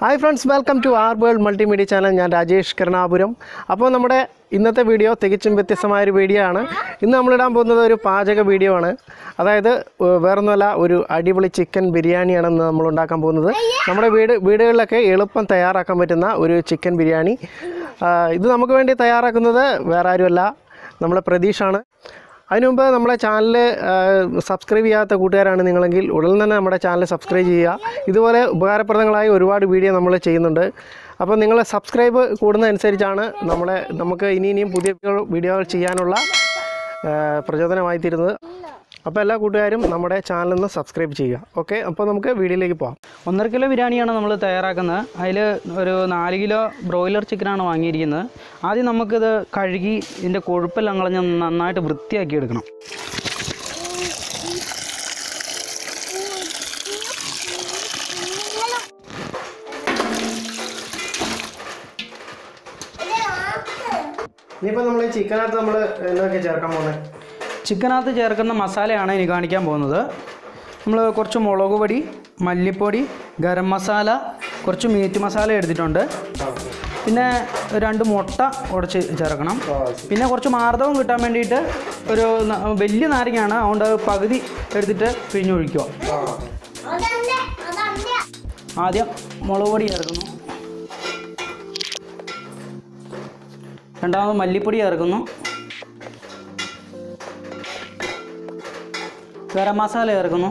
Hi friends welcome to our world multimedia channel ഞാൻ രാജേഷ് കരുണാപുരം. അപ്പോൾ നമ്മുടെ ഇന്നത്തെ വീഡിയോ തികച്ചും വ്യത്യസ്തമായൊരു വീഡിയോ ആണ്. ഇന്ന് നമ്മളിടാൻ പോകുന്നത് ഒരു പാചക വീഡിയോ ആണ്. അതായത് വേറൊന്നുമല്ല ഒരു അടിപൊളി ചിക്കൻ ബിരിയാണിയാണ് ഇന്ന് നമ്മൾ ഉണ്ടാക്കാൻ പോകുന്നത്. നമ്മുടെ വീട് വീടുകളിലൊക്കെ എളുപ്പം തയ്യാറാക്കാൻ പറ്റുന്ന ഒരു ചിക്കൻ ബിരിയാണി. ഇത് നമുക്ക് വേണ്ടി തയ്യാറാക്കുന്നത് വേറെ ആരുമല്ല നമ്മളെ പ്രതീഷാണ്. അതിനു നമ്മുടെ ചാനൽ സബ്സ്ക്രൈബ് ചെയ്യാത്ത കൂട്ടുകാരാണ് നിങ്ങളെങ്കിൽ ഉടൻ തന്നെ നമ്മുടെ ചാനൽ സബ്സ്ക്രൈബ് ചെയ്യുക. ഇതുപോലെ ഉപകാരപ്രദങ്ങളായ ഒരുപാട് വീഡിയോ നമ്മൾ ചെയ്യുന്നുണ്ട്. അപ്പോൾ നിങ്ങൾ സബ്സ്ക്രൈബ് കൂടുന്നതനുസരിച്ചാണ് നമ്മളെ നമുക്ക് ഇനി ഇനിയും പുതിയ വീഡിയോകൾ ചെയ്യാനുള്ള പ്രചോദനമായി തീരുന്നത് അപ്പോൾ എല്ലാ കൂട്ടുകാരും നമ്മുടെ ചാനൽ ഒന്ന് സബ്സ്ക്രൈബ് ചെയ്യുക. ഓക്കെ അപ്പോൾ നമുക്ക് വീഡിയോയിലേക്ക് പോകാം ഒന്നര കിലോ ബിരിയാണിയാണ് നമ്മൾ തയ്യാറാക്കുന്നത്. അതിൽ ഒരു നാല് കിലോ ബ്രോയിലർ ചിക്കനാണ് വാങ്ങിയിരിക്കുന്നത്. ആദ്യം നമുക്കിത് കഴുകി ഇതിന്റെ കൊഴുപ്പെല്ലാം കളഞ്ഞ് നന്നായിട്ട് വൃത്തിയാക്കി എടുക്കണം. ഇനിയിപ്പോൾ നമ്മൾ ഈ ചിക്കനകത്ത് നമ്മൾ എന്തൊക്കെ ചേർക്കാൻ പോകുന്നത് ചിക്കനകത്ത് ചേർക്കുന്ന മസാലയാണ് ഇനി കാണിക്കാൻ പോകുന്നത്. നമ്മൾ കുറച്ച് മുളക് പൊടി മല്ലിപ്പൊടി ഗരം മസാല കുറച്ച് മീറ്റ് മസാല എടുത്തിട്ടുണ്ട്. പിന്നെ രണ്ട് മുട്ട ഉടച്ച് ചേർക്കണം. പിന്നെ കുറച്ച് മാർദ്ദവം കിട്ടാൻ വേണ്ടിയിട്ട് ഒരു വലിയ നാരങ്ങയാണ്. അതുകൊണ്ട് പകുതി എടുത്തിട്ട് പിഴിഞ്ഞൊഴിക്കുക. ആദ്യം മുളക് പൊടി ചേർക്കുന്നു. രണ്ടാമത് മല്ലിപ്പൊടി ചേർക്കുന്നു. ഗരം മസാല ചേർക്കുന്നു.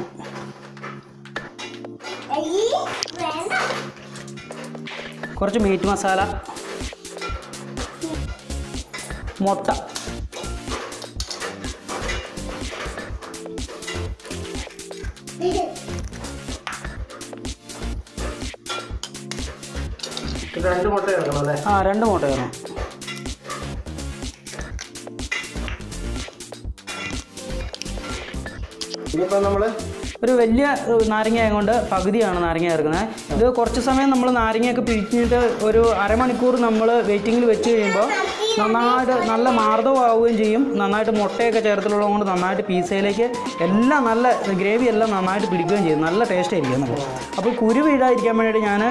കുറച്ച് മീറ്റ് മസാല. മുട്ട. രണ്ട് മുട്ട ചേർക്കണം അല്ലേ? ആ രണ്ട് മുട്ട ചേർക്കണം. ഇനിയിപ്പോൾ നമ്മൾ ഒരു വലിയ നാരങ്ങ ആയതുകൊണ്ട് പകുതിയാണ് നാരങ്ങ ചേർക്കുന്നത് ഇത് കുറച്ച് സമയം നമ്മൾ നാരങ്ങയൊക്കെ പിഴിഞ്ഞിട്ട് ഒരു അരമണിക്കൂർ നമ്മൾ വെയിറ്റിങ്ങിൽ വെച്ച് കഴിയുമ്പോൾ നന്നായിട്ട് നല്ല മാർദ്ദമാവുകയും ചെയ്യും. നന്നായിട്ട് മുട്ടയൊക്കെ ചേർത്തിലുള്ളത് കൊണ്ട് നന്നായിട്ട് പീസയിലേക്ക് എല്ലാം നല്ല ഗ്രേവി എല്ലാം നന്നായിട്ട് പിടിക്കുകയും ചെയ്യും. നല്ല ടേസ്റ്റ് ആയിരിക്കും നമുക്ക്. അപ്പോൾ കുരു വീഴാതിരിക്കാൻ വേണ്ടിയിട്ട് ഞാൻ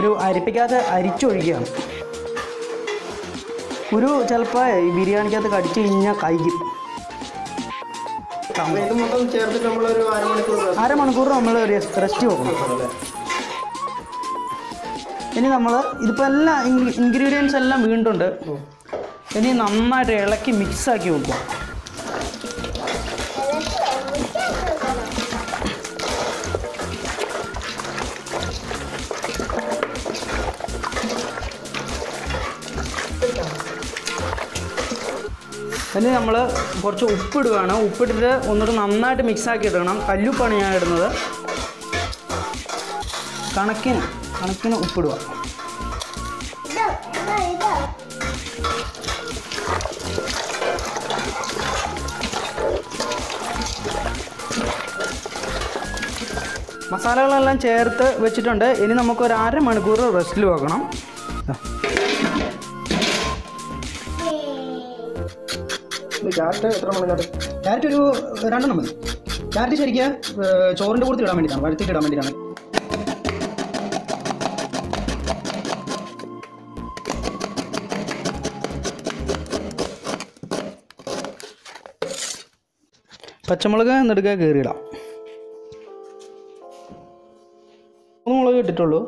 ഒരു അരിപ്പിക്കകത്ത് അരിച്ചൊഴിക്കുകയാണ്. കുരു ചിലപ്പോൾ ബിരിയാണിക്കകത്ത് കടിച്ചു കഴിഞ്ഞാൽ കഴിക്കും. അരമണിക്കൂർ നമ്മൾ റെസ്റ്റ് വെക്കണം ഇനി നമ്മൾ ഇതിപ്പോൾ എല്ലാ ഇൻഗ്രീഡിയൻസ് എല്ലാം വീണ്ടുണ്ട്. ഇനി നന്നായിട്ട് ഇളക്കി മിക്സ് ആക്കി വെക്കുക ഇനി നമ്മൾ കുറച്ച് ഉപ്പിടുകയാണ്. ഉപ്പിട്ടിട്ട് ഒന്നിട്ട് നന്നായിട്ട് മിക്സാക്കി ഇടണം കല്ലുപ്പാണ് ഞാൻ ഇടുന്നത്. കണക്കിന് കണക്കിന് ഉപ്പിടുക. മസാലകളെല്ലാം ചേർത്ത് വെച്ചിട്ടുണ്ട്. ഇനി നമുക്ക് ഒരു അരമണിക്കൂർ റെസ്റ്റിൽ വെക്കണം. ക്യാരറ്റ് എത്ര മണിക്കകത്ത് ക്യാരറ്റ് ഒരു രണ്ടെണ്ണം മതി. ക്യാരറ്റ് ശരിക്കും ചോറിന്റെ കൂടുതൽ ഇടാൻ വേണ്ടിയിട്ടാണ്. വഴുത്തിട്ട് ഇടാൻ വേണ്ടിയിട്ടാണ്. പച്ചമുളക് നെടുക കയറിയിടാം മൂന്ന് മുളക് ഇട്ടിട്ടുള്ളൂ.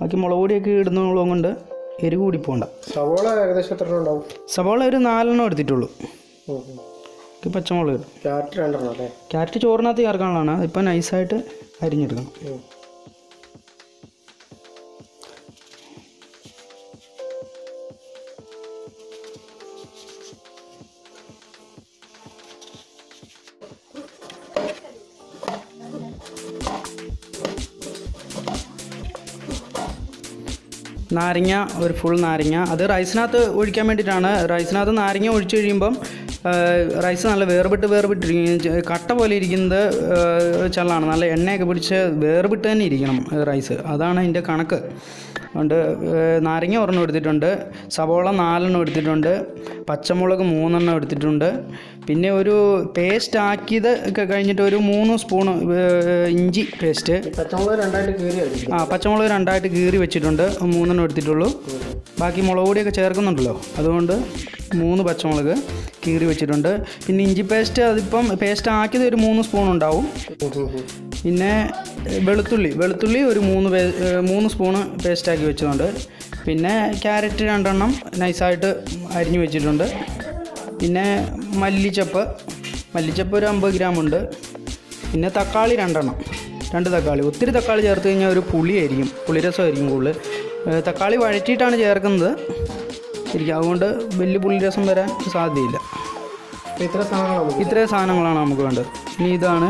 ബാക്കി മുളക് പൊടിയൊക്കെ ഇടുന്നുള്ളത് കൊണ്ട് എരിവ് കൂടി പോകണ്ട സവോള ഏകദേശം എത്ര ഉണ്ടാവും? സവാള ഒരു നാലെണ്ണം എടുത്തിട്ടുള്ളൂ. ബാക്കി പച്ചമുളക്. ഇടും ക്യാരറ്റ് രണ്ടെണ്ണം അല്ലേ? ക്യാരറ്റ് ചോറിനകത്ത് ചേർക്കാനുള്ളതാണ്. ഇപ്പം നൈസായിട്ട് അരിഞ്ഞെടുക്കണം. നാരങ്ങ ഒരു ഫുൾ നാരങ്ങ. അത് റൈസിനകത്ത് ഒഴിക്കാൻ വേണ്ടിയിട്ടാണ്. റൈസിനകത്ത് നാരങ്ങ ഒഴിച്ചു കഴിയുമ്പം റൈസ് നല്ല വേർപെട്ട് വേർപെട്ടിരിക്കും കട്ട പോലെ ഇരിക്കുന്നത് ചള്ളാണ്. നല്ല എണ്ണയൊക്കെ പിടിച്ച് വേർപെട്ട് തന്നെ ഇരിക്കണം റൈസ് അതാണ് അതിന്റെ കണക്ക്. അതുകൊണ്ട് നാരങ്ങ ഒരെണ്ണം എടുത്തിട്ടുണ്ട്. സവോള നാലെണ്ണം എടുത്തിട്ടുണ്ട്. പച്ചമുളക് മൂന്നെണ്ണം എടുത്തിട്ടുണ്ട്. പിന്നെ ഒരു പേസ്റ്റ് ആക്കിയത് ഒക്കെ കഴിഞ്ഞിട്ട് ഒരു മൂന്ന് സ്പൂൺ ഇഞ്ചി പേസ്റ്റ് പച്ചമുളക് രണ്ടായിട്ട് കീറി ആ പച്ചമുളക് രണ്ടായിട്ട് കീറി വെച്ചിട്ടുണ്ട്. മൂന്നെണ്ണം എടുത്തിട്ടുള്ളൂ. ബാക്കി മുളക് പൊടിയൊക്കെ ചേർക്കുന്നുണ്ടല്ലോ. അതുകൊണ്ട് മൂന്ന് പച്ചമുളക് കീറി വെച്ചിട്ടുണ്ട്. പിന്നെ ഇഞ്ചി പേസ്റ്റ് അതിപ്പം പേസ്റ്റ് ആക്കിയത് ഒരു മൂന്ന് സ്പൂൺ ഉണ്ടാവും. പിന്നെ വെളുത്തുള്ളി. വെളുത്തുള്ളി ഒരു മൂന്ന് പേ മൂന്ന് സ്പൂണ് പേസ്റ്റാക്കി വെച്ചിട്ടുണ്ട്. പിന്നെ ക്യാരറ്റ് രണ്ടെണ്ണം നൈസായിട്ട് അരിഞ്ഞു വെച്ചിട്ടുണ്ട്. പിന്നെ മല്ലിച്ചപ്പ്. മല്ലിച്ചപ്പ് ഒരു അമ്പത് ഗ്രാം ഉണ്ട്. പിന്നെ തക്കാളി രണ്ടെണ്ണം. രണ്ട് തക്കാളി. ഒത്തിരി തക്കാളി ചേർത്ത് കഴിഞ്ഞാൽ ഒരു പുളിയായിരിക്കും പുളിരസമായിരിക്കും കൂടുതൽ തക്കാളി വഴറ്റിയിട്ടാണ് ചേർക്കുന്നത്. ശരിക്കും അതുകൊണ്ട് വലിയ പുളിരസം വരാൻ സാധ്യതയില്ല. ഇത്രയും സാധനങ്ങളാണ് നമുക്ക് വേണ്ടത്. ഇനി ഇതാണ്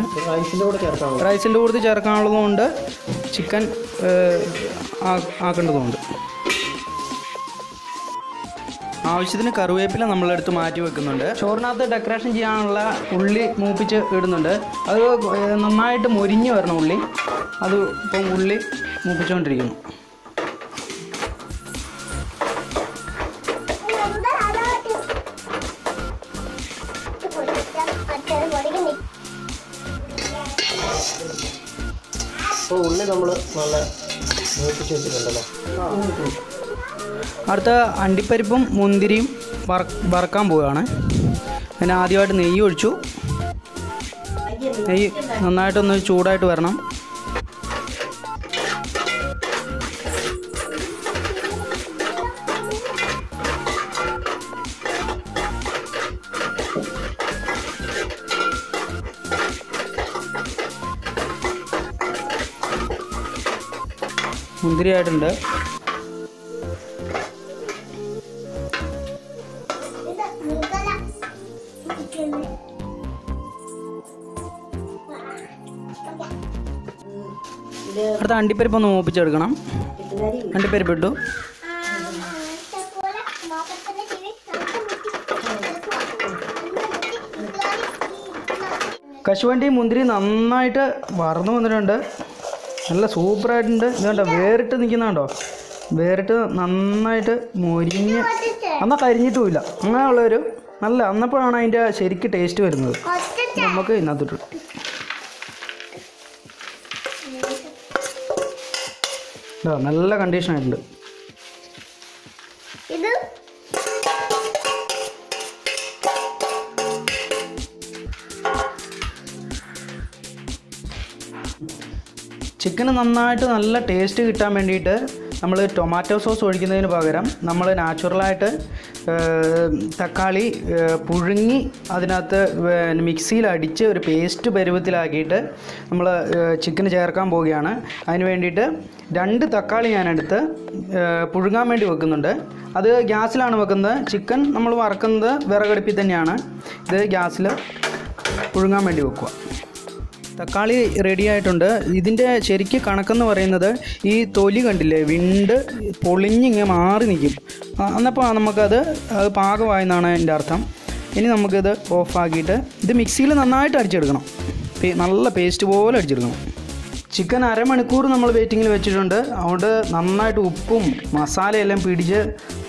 റൈസിന്റെ കൂടെ ചേർക്കാനുള്ളതുകൊണ്ട് ചിക്കൻ ആക്കേണ്ടതുണ്ട്. ആവശ്യത്തിന് കറിവേപ്പില നമ്മളെടുത്ത് മാറ്റി വെക്കുന്നുണ്ട്. ചോറിനകത്ത് ഡെക്കറേഷൻ ചെയ്യാനുള്ള ഉള്ളി മൂപ്പിച്ച് ഇടുന്നുണ്ട്. അത് നന്നായിട്ട് മൊരിഞ്ഞ് വരണം ഉള്ളി. അത് ഇപ്പം ഉള്ളി മൂപ്പിച്ചുകൊണ്ടിരിക്കുന്നു നല്ല മൂപ്പിച്ച് വെച്ചിട്ടുണ്ടല്ലോ അടുത്ത അണ്ടിപ്പരിപ്പും മുന്തിരിയും വറ വറക്കാൻ പോവുകയാണ്. അതിന് ആദ്യമായിട്ട് നെയ്യ് ഒഴിച്ചു. നെയ്യ് നന്നായിട്ടൊന്ന് ചൂടായിട്ട് വരണം. മുന്തിരി ആയിട്ടുണ്ട് അടുത്ത അണ്ടിപ്പരിപ്പ് ഒന്ന് മൂപ്പിച്ചെടുക്കണം. അണ്ടിപ്പരിപ്പ് ഇട്ടു കശുവണ്ടി മുന്തിരി നന്നായിട്ട് വറന്നു വന്നിട്ടുണ്ട്. നല്ല സൂപ്പറായിട്ടുണ്ട്. ഇതുണ്ടോ വേറിട്ട് നിൽക്കുന്നുണ്ടോ വേറിട്ട് നന്നായിട്ട് മൊരിഞ്ഞ് എന്നാൽ കരിഞ്ഞിട്ടുമില്ല. അങ്ങനെയുള്ളൊരു നല്ല അന്നപ്പോഴാണ് അതിന്റെ ശരിക്ക് ടേസ്റ്റ് വരുന്നത്. നമുക്ക് ഇതിനകത്തോട്ട് ഇതാ നല്ല കണ്ടീഷൻ ചിക്കന് നന്നായിട്ട് നല്ല ടേസ്റ്റ് കിട്ടാൻ വേണ്ടിയിട്ട് നമ്മൾ ടൊമാറ്റോ സോസ് ഒഴിക്കുന്നതിന് പകരം നമ്മൾ നാച്ചുറലായിട്ട് തക്കാളി പുഴുങ്ങി അതിനകത്ത് മിക്സിയിൽ അടിച്ച് ഒരു പേസ്റ്റ് പരുവത്തിലാക്കിയിട്ട് നമ്മൾ ചിക്കന് ചേർക്കാൻ പോവുകയാണ്. അതിന് വേണ്ടിയിട്ട് രണ്ട് തക്കാളി ഞാനെടുത്ത് പുഴുങ്ങാൻ വേണ്ടി വെക്കുന്നുണ്ട്. അത് ഗ്യാസിലാണ് വെക്കുന്നത്. ചിക്കൻ നമ്മൾ വറക്കുന്നത് വിറകടുപ്പിൽ തന്നെയാണ്. ഇത് ഗ്യാസിൽ പുഴുങ്ങാൻ വേണ്ടി വെക്കുക. തക്കാളി റെഡി ആയിട്ടുണ്ട്. ഇതിന്റെ ശരിക്ക് കണക്കെന്ന് പറയുന്നത് ഈ തൊലി കണ്ടില്ലേ? വിണ്ട് പൊളിഞ്ഞിങ്ങനെ മാറി നിൽക്കും എന്നപ്പോൾ നമുക്കത് അത് പാകമായെന്നാണ് എന്റെ അർത്ഥം. ഇനി നമുക്കിത് ഓഫാക്കിയിട്ട് ഇത് മിക്സിയിൽ നന്നായിട്ട് അടിച്ചെടുക്കണം നല്ല പേസ്റ്റ് പോലെ അടിച്ചെടുക്കണം ചിക്കൻ അരമണിക്കൂർ നമ്മൾ വെയിറ്റിങ്ങിൽ വെച്ചിട്ടുണ്ട്. അതുകൊണ്ട് നന്നായിട്ട് ഉപ്പും മസാലയെല്ലാം പിടിച്ച്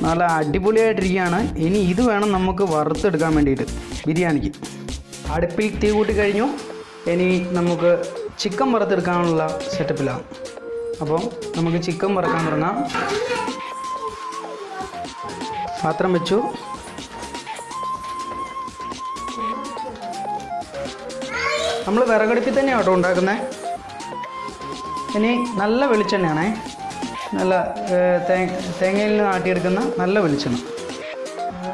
നല്ല അടിപൊളിയായിട്ടിരിക്കുകയാണ്. ഇനി ഇത് വേണം നമുക്ക് വറുത്തെടുക്കാൻ വേണ്ടിയിട്ട്. ബിരിയാണിക്ക്. അടുപ്പിൽ തീ കൂട്ടി കഴിഞ്ഞു. ഇനി നമുക്ക് ചിക്കൻ വറുത്തെടുക്കാനുള്ള സെറ്റപ്പിലാണ് അപ്പോൾ നമുക്ക് ചിക്കൻ വറുക്കാൻ തുടങ്ങാം പാത്രം വെച്ചു. നമ്മൾ വിറകടുപ്പിൽ തന്നെയാണ് കേട്ടോ ഉണ്ടാക്കുന്നത് ഇനി നല്ല വെളിച്ചെണ്ണയാണേ. നല്ല തേങ്ങയിൽ നിന്ന് ആട്ടിയെടുക്കുന്ന നല്ല വെളിച്ചെണ്ണ.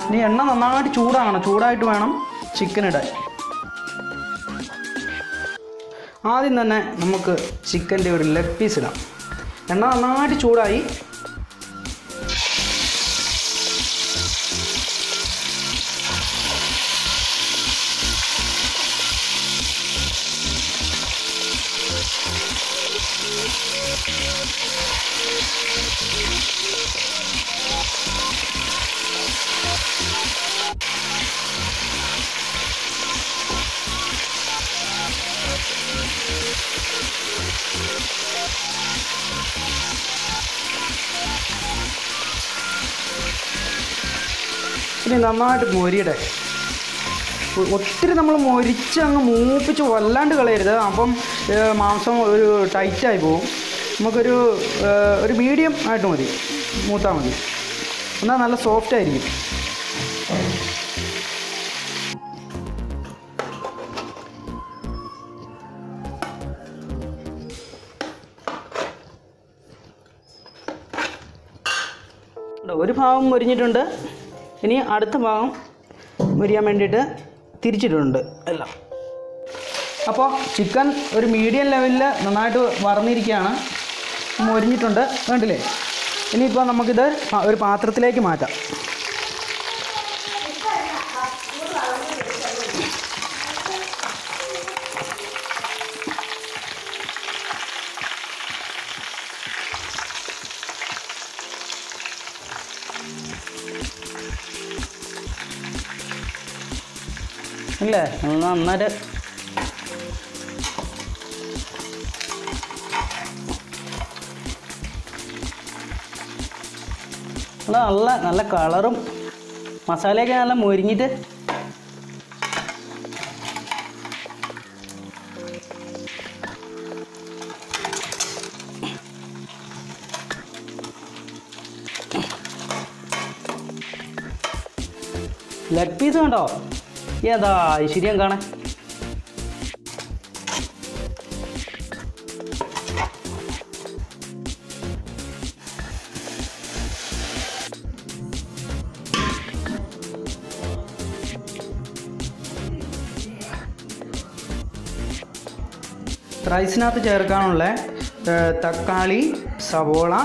ഇനി എണ്ണ നന്നായിട്ട് ചൂടാകണം. ചൂടായിട്ട് വേണം ചിക്കൻ ഇടാൻ. ആദ്യം തന്നെ നമുക്ക് ചിക്കന്റെ ഒരു ലെഗ് പീസ് ഇടാം. എണ്ണ നന്നായിട്ട് ചൂടായി. ഇനി നന്നായിട്ട് മൊരിയുടെ. ഒത്തിരി നമ്മൾ മൊരിച്ച് അങ്ങ് മൂപ്പിച്ച് വല്ലാണ്ട് കളയരുത്. അപ്പം മാംസം ഒരു ടൈറ്റായി പോകും നമുക്കൊരു ഒരു മീഡിയം ആയിട്ട് മതി. മൂത്താൽ മതി. എന്നാൽ നല്ല സോഫ്റ്റ് ആയിരിക്കും. ഒരു ഭാഗം മുരിഞ്ഞിട്ടുണ്ട്. ഇനി അടുത്ത ഭാഗം മുരിയാൻ വേണ്ടിയിട്ട് തിരിച്ചിട്ടുണ്ട് എല്ലാം. അപ്പോൾ ചിക്കൻ ഒരു മീഡിയം ലെവലിൽ നന്നായിട്ട് വറന്നിരിക്കുകയാണ്. മൊരിഞ്ഞിട്ടുണ്ട് വേണ്ടില്ലേ ഇനിയിപ്പോൾ നമുക്കിത് ഒരു പാത്രത്തിലേക്ക് മാറ്റാം. ഇല്ലേ നന്നായിട്ട് നല്ല നല്ല നല്ല കളറും മസാലയൊക്കെ നല്ല മൊരിഞ്ഞിട്ട് ലെഗ് പീസ് കണ്ടോ ഏതാ ഐശ്വര്യം കാണാൻ? റൈസിനകത്ത് ചേർക്കാനുള്ള തക്കാളി സവോള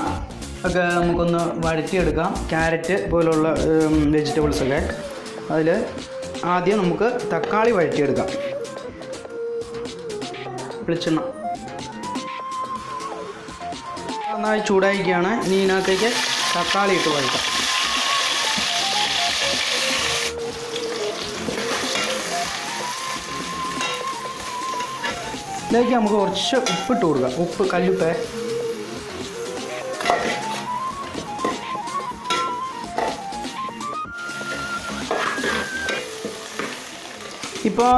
ഒക്കെ നമുക്കൊന്ന് വഴറ്റിയെടുക്കാം. ക്യാരറ്റ് പോലുള്ള വെജിറ്റബിൾസൊക്കെ അതിൽ ആദ്യം നമുക്ക് തക്കാളി വഴറ്റിയെടുക്കാം. വെളിച്ചെണ്ണ. നന്നായി ചൂടായിരിക്കുകയാണ്. ഇനി ഇതിനകത്തേക്ക് തക്കാളി ഇട്ട് വഴറ്റാം. ഇതിലേക്ക് നമുക്ക് കുറച്ച് ഉപ്പിട്ട് കൊടുക്കാം. ഉപ്പ് കല്ലുപ്പേ. ഇപ്പോൾ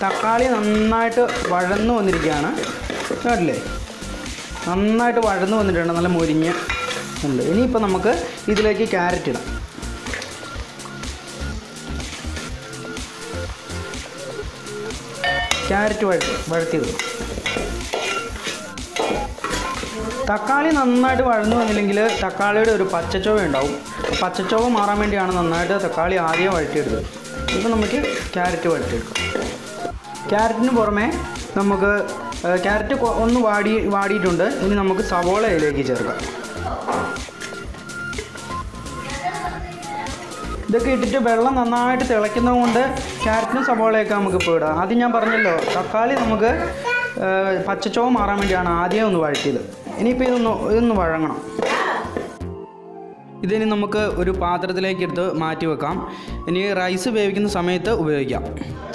തക്കാളി നന്നായിട്ട് വഴന്നു വന്നിരിക്കുകയാണ്. കേട്ടില്ലേ നന്നായിട്ട് വഴന്നു വന്നിട്ടുണ്ട് നല്ല മുരിഞ്ഞ് ഉണ്ട്. ഇനിയിപ്പോൾ നമുക്ക് ഇതിലേക്ക് ക്യാരറ്റ് ഇടാം. ക്യാരറ്റ് വഴ വഴത്തി തക്കാളി നന്നായിട്ട് വഴന്നു വന്നില്ലെങ്കിൽ തക്കാളിയുടെ ഒരു പച്ചച്ചോവ ഉണ്ടാവും. പച്ചച്ചോവ മാറാൻ വേണ്ടിയാണ് നന്നായിട്ട് തക്കാളി ആദ്യം വഴറ്റിയെടുത്തത്. ഇപ്പോൾ നമുക്ക് ക്യാരറ്റ് വഴറ്റിയെടുക്കാം ക്യാരറ്റിന് പുറമെ നമുക്ക് ക്യാരറ്റ് ഒന്ന് വാടി വാടിയിട്ടുണ്ട്. ഇനി നമുക്ക് സവോള ഇതിലേക്ക് ചേർക്കാം. ഇതൊക്കെ ഇട്ടിട്ട് വെള്ളം നന്നായിട്ട് തിളയ്ക്കുന്നത് കൊണ്ട് ക്യാരറ്റിനും സവോളയൊക്കെ നമുക്ക് ഇപ്പോൾ ഇടാം. ആദ്യം ഞാൻ പറഞ്ഞല്ലോ തക്കാളി നമുക്ക് പച്ചച്ചോവ മാറാൻ വേണ്ടിയാണ് ആദ്യം ഒന്ന് വഴറ്റിയത്. ഇനിയിപ്പോൾ ഇതൊന്ന് ഇതൊന്ന് വഴങ്ങണം. ഇതിനി നമുക്ക് ഒരു പാത്രത്തിലേക്ക് എടുത്ത് മാറ്റി വെക്കാം. ഇനി റൈസ് വേവിക്കുന്ന സമയത്ത് ഉപയോഗിക്കാം.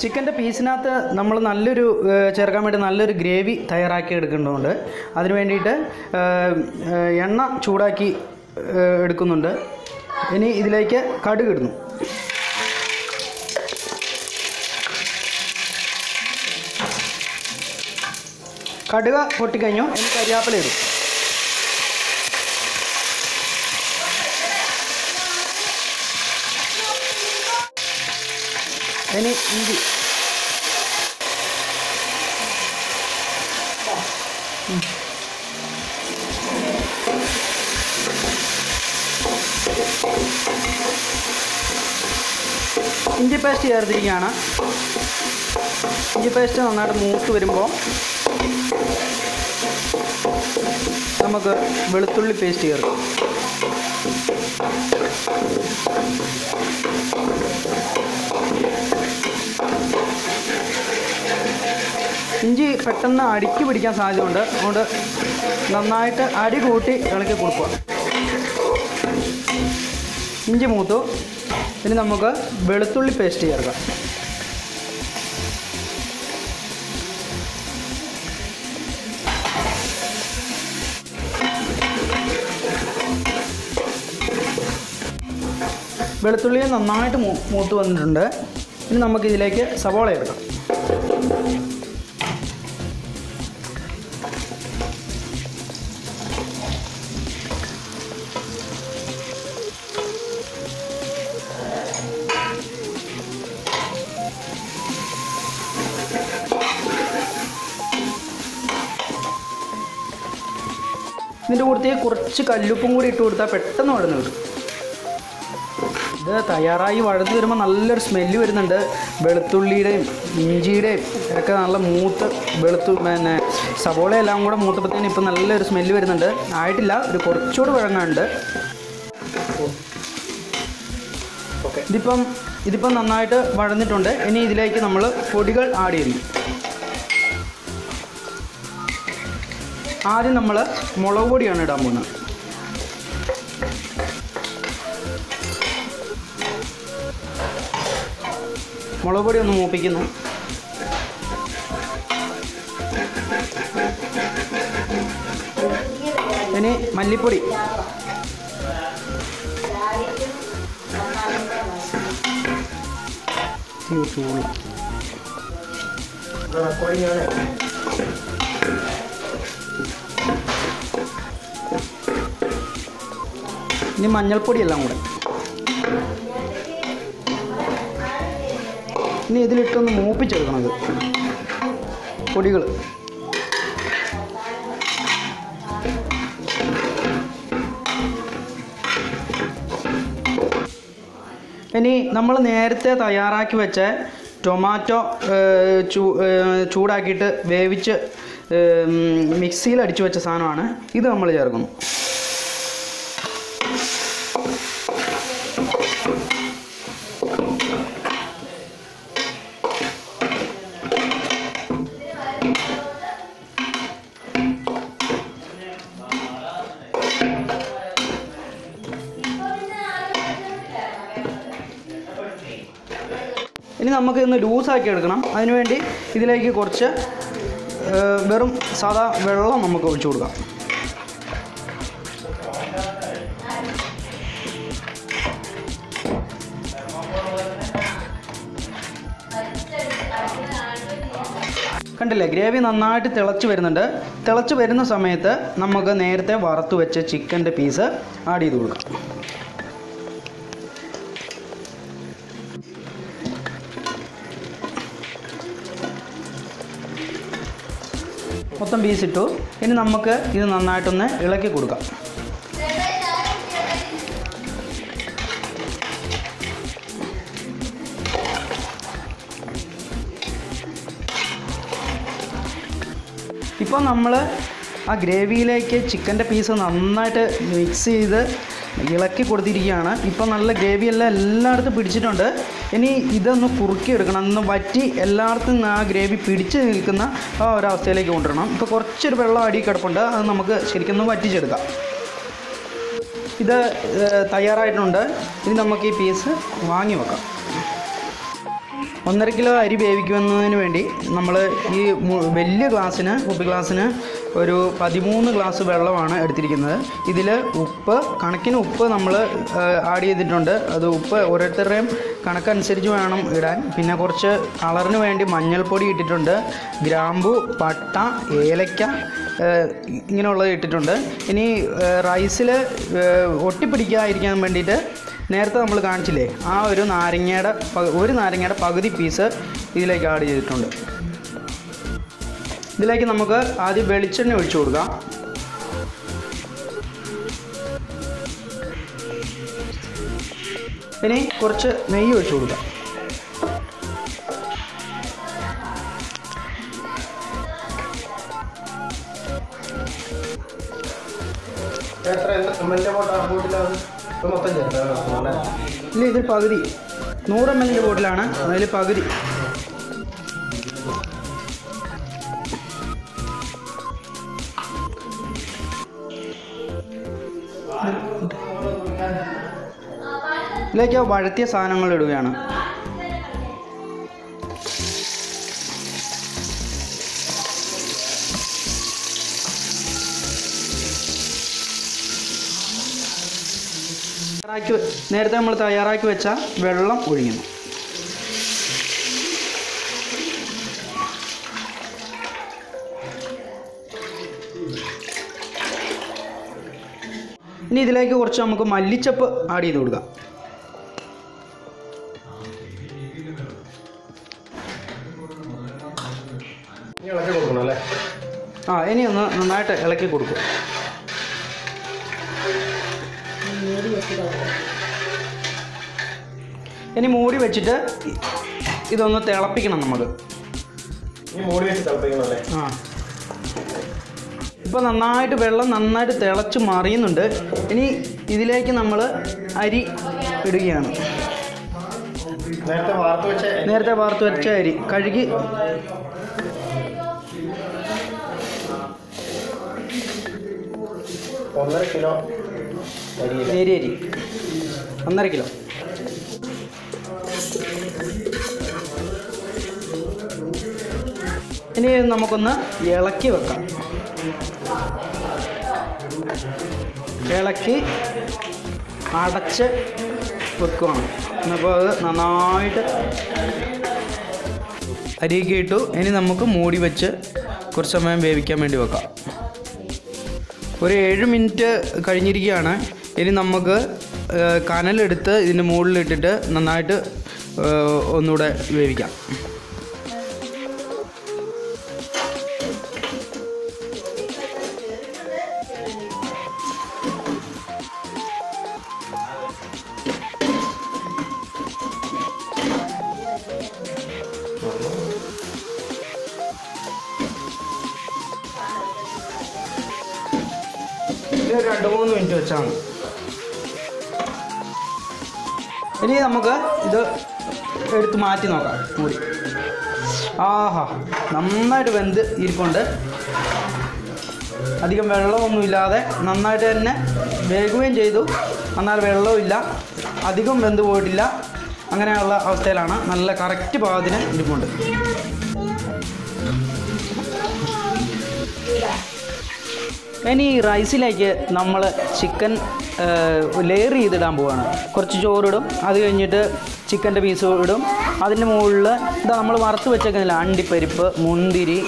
ചിക്കന്റെ പീസിനകത്ത് നമ്മൾ നല്ലൊരു ചേർക്കാൻ വേണ്ടി നല്ലൊരു ഗ്രേവി തയ്യാറാക്കി എടുക്കേണ്ടതുണ്ട്. അതിന് വേണ്ടിയിട്ട് എണ്ണ ചൂടാക്കി എടുക്കുന്നുണ്ട്. ഇനി ഇതിലേക്ക് കടുക് ഇടുന്നു. കടുക പൊട്ടിക്കഴിഞ്ഞു. ഇനി കരിയാപ്പില ഇടും. ഇനി ഇഞ്ചി. ഇഞ്ചി പേസ്റ്റ് ചേർത്തിരിക്കുകയാണ്. ഇഞ്ചി പേസ്റ്റ് നന്നായിട്ട് മൂത്ത് വരുമ്പോൾ നമുക്ക് വെളുത്തുള്ളി പേസ്റ്റ് ചേർക്കാം. ഇഞ്ചി പെട്ടെന്ന് അടിക്ക് പിടിക്കാൻ സാധ്യതയുണ്ട്. അതുകൊണ്ട് നന്നായിട്ട് അടി കൂട്ടി ഇളക്കി കൊടുക്കുക. ഇഞ്ചി മൂത്തു. ഇനി നമുക്ക് വെളുത്തുള്ളി പേസ്റ്റ് ചേർക്കാം. വെളുത്തുള്ളി നന്നായിട്ട് മൂത്ത് വന്നിട്ടുണ്ട്. ഇനി നമുക്കിതിലേക്ക് സവോള എടുക്കാം കുറച്ച് കല്ലുപ്പും കൂടി ഇട്ട് കൊടുത്താൽ പെട്ടെന്ന് വഴന്ന് കിട്ടും. ഇത് തയ്യാറായി വഴന്ന് വരുമ്പോൾ നല്ലൊരു സ്മെല്ല് വരുന്നുണ്ട്. വെളുത്തുള്ളിയുടെയും ഇഞ്ചിയുടെയും ഒക്കെ നല്ല മൂത്ത് വെളുത്തു പിന്നെ സവോള എല്ലാം കൂടെ മൂത്തപ്പത്തേന് ഇപ്പം നല്ലൊരു സ്മെല്ല് വരുന്നുണ്ട്. ആയിട്ടില്ല ഒരു കുറച്ചുകൂടെ വഴങ്ങാനുണ്ട്. ഓക്കെ. ഇതിപ്പം ഇതിപ്പം നന്നായിട്ട് വഴന്നിട്ടുണ്ട്. ഇനി ഇതിലേക്ക് നമ്മൾ പൊടികൾ ആഡ് ചെയ്യുന്നു. ആദ്യം നമ്മൾ മുളക് പൊടിയാണ് ഇടാൻ പോകുന്നത്. മുളക് പൊടി ഒന്ന് മൂപ്പിക്കുന്നു. ഇനി മല്ലിപ്പൊടി. ഇനി മഞ്ഞൾപ്പൊടി എല്ലാം കൂടെ. ഇനി ഇതിലിട്ടൊന്ന് മൂപ്പിച്ചെടുക്കണം ഇത്. പൊടികൾ ഇനി നമ്മൾ നേരത്തെ തയ്യാറാക്കി വെച്ച ടൊമാറ്റോ ചൂ- ചൂടാക്കിയിട്ട് വേവിച്ച് മിക്സിയിൽ അടിച്ചു വെച്ച സാധനമാണ്. ഇത് നമ്മൾ ചേർക്കുന്നു. ഇനി നമുക്ക് ഇന്ന് ലൂസാക്കി എടുക്കണം. അതിനുവേണ്ടി ഇതിലേക്ക് കുറച്ച് വെറും സാധാ വെള്ളം നമുക്ക് ഒഴിച്ചു കൊടുക്കാം. കണ്ടില്ലേ ഗ്രേവി നന്നായിട്ട് തിളച്ച് വരുന്നുണ്ട്. തിളച്ച് വരുന്ന സമയത്ത് നമുക്ക് നേരത്തെ വറുത്ത് വെച്ച ചിക്കന്റെ പീസ് ആഡ് ചെയ്ത് കൊടുക്കാം. മൊത്തം പീസ് ഇട്ടു. ഇനി നമുക്ക് ഇത് നന്നായിട്ടൊന്ന് ഇളക്കി കൊടുക്കാം. ഇപ്പോൾ നമ്മൾ ആ ഗ്രേവിയിലേക്ക് ചിക്കന്റെ പീസ് നന്നായിട്ട് മിക്സ് ചെയ്ത് ഇളക്കി കൊടുത്തിരിക്കുകയാണ്. ഇപ്പോൾ നല്ല ഗ്രേവി എല്ലാം എല്ലായിടത്തും പിടിച്ചിട്ടുണ്ട്. ഇനി ഇതൊന്ന് കുറുക്കിയെടുക്കണം ഒന്ന് വറ്റി എല്ലായിടത്തും നിന്ന് ആ ഗ്രേവി പിടിച്ച് നിൽക്കുന്ന ആ ഒരവസ്ഥയിലേക്ക് കൊണ്ടുവരണം. ഇപ്പോൾ കുറച്ചൊരു വെള്ളം അടി കിടപ്പുണ്ട് അത് നമുക്ക് ശരിക്കും ഒന്ന് വറ്റിച്ചെടുക്കാം. ഇത് തയ്യാറായിട്ടുണ്ട്. ഇനി നമുക്ക് ഈ പീസ് വാങ്ങി വെക്കാം. ഒന്നര കിലോ അരി വേവിക്കുന്നതിന് വേണ്ടി നമ്മൾ ഈ വലിയ ഗ്ലാസ്സിന് കുപ്പി ഗ്ലാസ്സിന് ഒരു പതിമൂന്ന് ഗ്ലാസ് വെള്ളമാണ് എടുത്തിരിക്കുന്നത്. ഇതിൽ ഉപ്പ് കണക്കിന് ഉപ്പ് നമ്മൾ ആഡ് ചെയ്തിട്ടുണ്ട്. അത് ഉപ്പ് ഓരോരുത്തരുടെയും കണക്കനുസരിച്ച് വേണം ഇടാൻ. പിന്നെ കുറച്ച് കളറിന് വേണ്ടി മഞ്ഞൾപ്പൊടി ഇട്ടിട്ടുണ്ട്. ഗ്രാമ്പു പട്ട ഏലക്ക ഇങ്ങനെയുള്ളത് ഇട്ടിട്ടുണ്ട്. ഇനി റൈസിൽ ഒട്ടിപ്പിടിക്കാതിരിക്കാൻ വേണ്ടിയിട്ട് നേരത്തെ നമ്മൾ കാണിച്ചില്ലേ ആ ഒരു നാരങ്ങയുടെ ഒരു നാരങ്ങയുടെ പകുതി പീസ് ഇതിലേക്ക് ആഡ് ചെയ്തിട്ടുണ്ട്. ഇതിലേക്ക് നമുക്ക് ആദ്യം വെളിച്ചെണ്ണ ഒഴിച്ചു കൊടുക്കാം. ഇനി കുറച്ച് നെയ്യ് ഒഴിച്ചു കൊടുക്കാം. ഇല്ല ഇതിൽ പകുതി. നൂറ് എം എല്ലിന്റെ ബോട്ടിലാണ്. അതിൽ പകുതി. ഇതിലേക്ക് വഴത്തിയ സാധനങ്ങൾ ഇടുകയാണ്. നേരത്തെ നമ്മൾ തയ്യാറാക്കി വെച്ച വെള്ളം ഒഴിക്കുന്നു ഇനി ഇതിലേക്ക് കുറച്ച് നമുക്ക് മല്ലിച്ചപ്പ് ആഡ് ചെയ്ത് കൊടുക്കാം. ആ ഇനി ഒന്ന് നന്നായിട്ട് ഇളക്കി കൊടുക്കും. ഇനി മൂടി വെച്ചിട്ട് ഇതൊന്ന് തിളപ്പിക്കണം നമ്മൾ മൂടി വെച്ച് തിളപ്പിക്കണം അല്ലേ? ആ. ഇപ്പോൾ നന്നായിട്ട് വെള്ളം നന്നായിട്ട് തിളച്ച് മറിയുന്നുണ്ട്. ഇനി ഇതിലേക്ക് നമ്മൾ അരി ഇടുകയാണ്. നേരത്തെ വാർത്ത് വെച്ച നേരത്തെ വാർത്ത് വെച്ച അരി. കഴുകി. ഒന്നര കിലോ അരിയില്ല നേരി അരി. ഒന്നര കിലോ. ഇനി നമുക്കൊന്ന് ഇളക്കി വെക്കാം. ഇളക്കി അടച്ച് വെക്കുവാണ്. അപ്പോൾ അത് നന്നായിട്ട് അരിയൊക്കെ ഇട്ടു. ഇനി നമുക്ക് മൂടി വെച്ച് കുറച്ച് സമയം വേവിക്കാൻ വേണ്ടി വെക്കാം. ഒരു ഏഴ് മിനിറ്റ് കഴിഞ്ഞിരിക്കുകയാണ്. ഇനി നമുക്ക് കനലെടുത്ത് ഇതിന്റെ മുകളിലിട്ടിട്ട് നന്നായിട്ട് ഒന്നുകൂടെ വേവിക്കാം. ഇരിപ്പുണ്ട്. അധികം വെള്ളമൊന്നുമില്ലാതെ നന്നായിട്ട് തന്നെ വേകുകയും ചെയ്തു. എന്നാൽ വെള്ളമില്ല അധികം വെന്ത് പോയിട്ടില്ല. അങ്ങനെയുള്ള അവസ്ഥയിലാണ് നല്ല കറക്റ്റ് പാകത്തിന് ഇരിപ്പുണ്ട്. ഇനി റൈസിലേക്ക് നമ്മൾ ചിക്കൻ ലെയർ ചെയ്തിടാൻ പോവാണ്. കുറച്ച് ചോറിടും അത് കഴിഞ്ഞിട്ട് ചിക്കന്റെ പീസ് ഇടും. അതിന്റെ മുകളിൽ ഇതാ നമ്മൾ വറുത്ത് വെച്ചേക്കുന്നില്ല അണ്ടിപ്പരിപ്പ് മുന്തിരി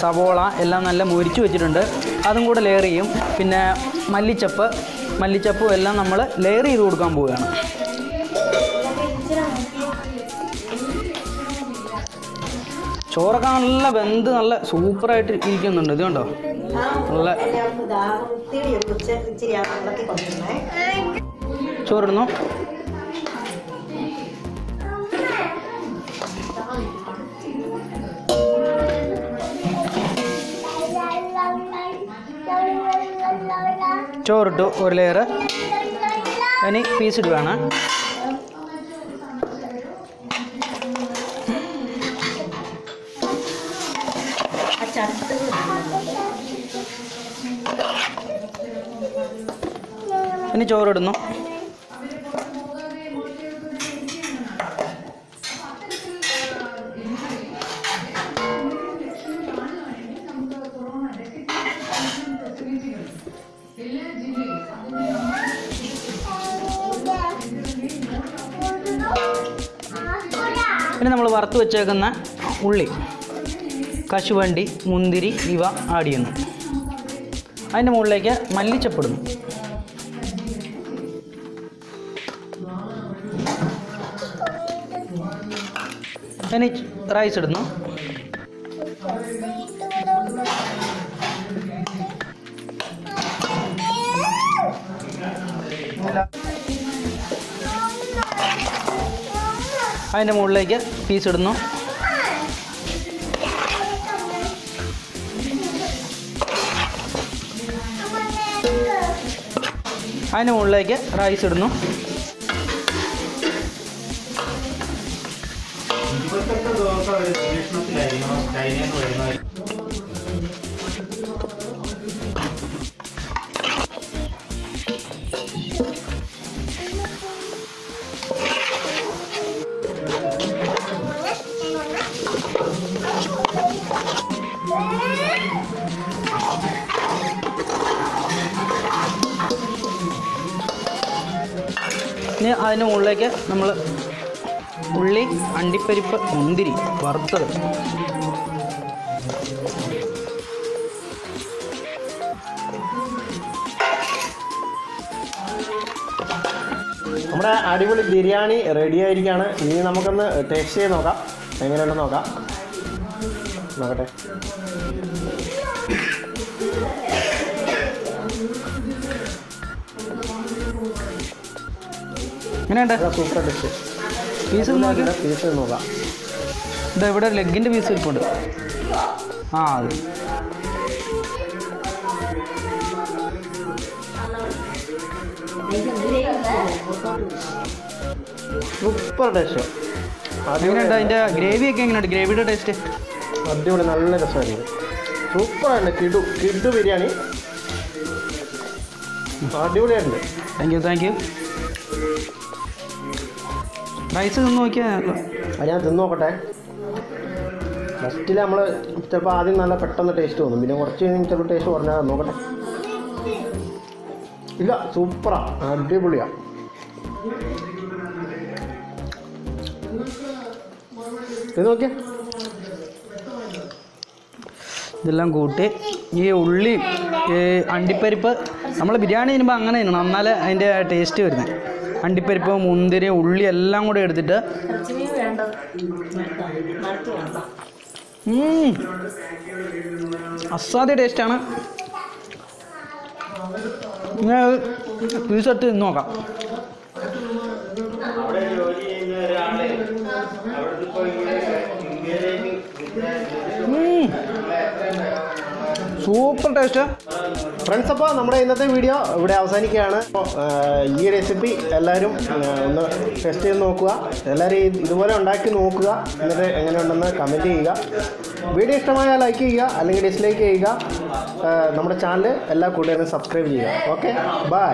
സവോള എല്ലാം നല്ല മുരിച്ച് വെച്ചിട്ടുണ്ട്. അതും കൂടെ ലെയർ ചെയ്യും. പിന്നെ മല്ലിച്ചപ്പ് മല്ലിച്ചപ്പും എല്ലാം നമ്മൾ ലെയർ ചെയ്ത് കൊടുക്കാൻ പോവുകയാണ് ചോറൊക്കെ നല്ല വെന്ത് നല്ല സൂപ്പറായിട്ട് ഇരിക്കുന്നുണ്ട്. ഇത് കണ്ടോ? നല്ല ചോറിടുന്നു. ചോറിട്ടു ഒരു ലെയർ ഇനി പീസ് ഇടുകയാണ് ചോറിടുന്നു. പിന്നെ നമ്മൾ വറുത്ത് വെച്ചേക്കുന്ന ഉള്ളി കശുവണ്ടി മുന്തിരി ഇവ ആഡ് ചെയ്യുന്നു. അതിന്റെ മുകളിലേക്ക് മല്ലിച്ചപ്പിടുന്നു ഇനി റൈസ് ഇടുന്നു. അതിന്റെ മുകളിലേക്ക് പീസ് ഇടുന്നു. അതിന്റെ മുകളിലേക്ക് റൈസ് ഇടുന്നു. കാര്യങ്ങളും ചൈനയിൽ നിന്ന് വരുന്ന ഇനി അതിന് മുകളിലേക്ക് നമ്മൾ ഉള്ളി അണ്ടിപ്പരിപ്പ് മുന്തിരി വറുത്തത്. നമ്മുടെ അടിപൊളി ബിരിയാണി റെഡി ആയിരിക്കുകയാണ് ഇനി നമുക്കൊന്ന് ടേസ്റ്റ് ചെയ്ത് നോക്കാം. എങ്ങനെയുണ്ടെന്ന് നോക്കാം. നോക്കട്ടെ. എങ്ങനെയുണ്ട്? സൂപ്പർ ഡിഷ് പീസ് പീസ് നോക്കാം. ഇതാ ഇവിടെ ലെഗിന്റെ പീസ് ഇരിപ്പുണ്ട്. ആ അത്. സൂപ്പർ ടേസ്റ്റ് എങ്ങനെയുണ്ട് അതിന്റെ ഗ്രേവിയൊക്കെ എങ്ങനെയുണ്ട്? ഗ്രേവിയുടെ ടേസ്റ്റ് അടിപൊളി നല്ല രസമായിരിക്കും. സൂപ്പറാണ് കിഡു കിഡു ബിരിയാണി. അടിപൊളിയായിട്ടുണ്ട്. Thank you thank you rice തിന്ന് നോക്കിയാൽ അത് ഞാൻ തിന്ന് നോക്കട്ടെ ഫസ്റ്റിൽ നമ്മൾ ചിലപ്പോൾ ആദ്യം നല്ല പെട്ടെന്ന് ടേസ്റ്റ് തോന്നും പിന്നെ കുറച്ച് കഴിഞ്ഞ് ചിലപ്പോൾ ടേസ്റ്റ് കുറഞ്ഞാൽ നോക്കട്ടെ. ഇല്ല സൂപ്പറാ അടിപൊളിയാ. ഇത് നോക്കിയ. ഇതെല്ലാം കൂട്ടി. ഈ ഉള്ളി അണ്ടിപ്പരിപ്പ് നമ്മൾ ബിരിയാണി ചെയ്യുമ്പോൾ അങ്ങനെ തിന്നണം എന്നാലേ അതിന്റെ ടേസ്റ്റ് വരുന്നത് അണ്ടിപ്പരിപ്പ് മുന്തിരി ഉള്ളി എല്ലാം കൂടെ എടുത്തിട്ട് അസാധ്യ ടേസ്റ്റാണ് ഞാൻ പീസ് എടുത്ത് നോക്കാം. സൂപ്പർ ടേസ്റ്റ് ഫ്രണ്ട്സ് അപ്പോൾ നമ്മുടെ ഇന്നത്തെ വീഡിയോ ഇവിടെ അവസാനിക്കുകയാണ്. ഈ റെസിപ്പി എല്ലാവരും ഒന്ന് ടെസ്റ്റ് ചെയ്ത് നോക്കുക. എല്ലാവരും ഇതുപോലെ ഉണ്ടാക്കി നോക്കുക. എന്നിട്ട് എങ്ങനെയുണ്ടെന്ന് കമന്റ് ചെയ്യുക. വീഡിയോ ഇഷ്ടമായാൽ ലൈക്ക് ചെയ്യുക അല്ലെങ്കിൽ ഡിസ്ലൈക്ക് ചെയ്യുക. നമ്മുടെ ചാനൽ എല്ലാ കൂട്ടുകാരും സബ്സ്ക്രൈബ് ചെയ്യുക. Okay bye